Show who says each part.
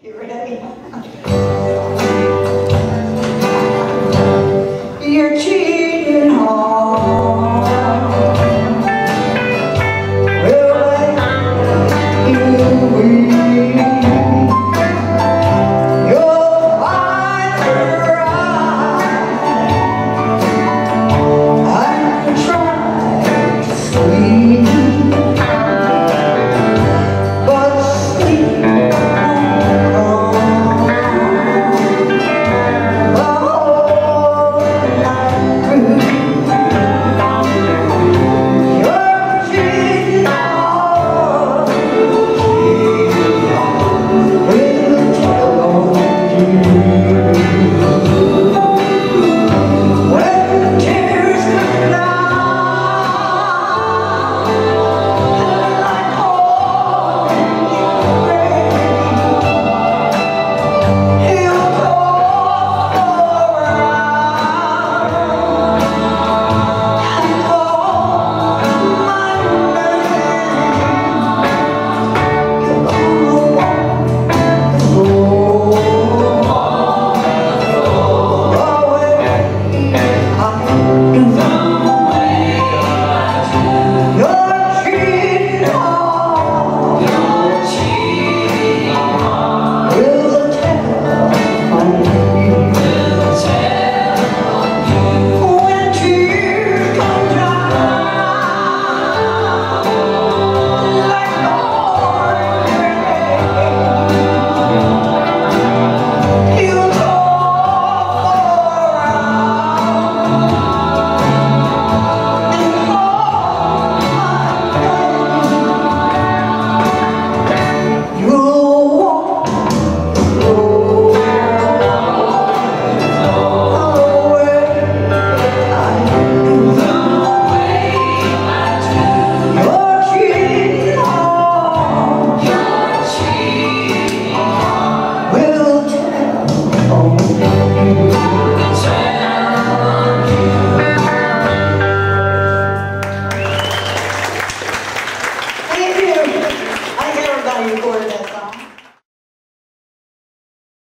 Speaker 1: You ready?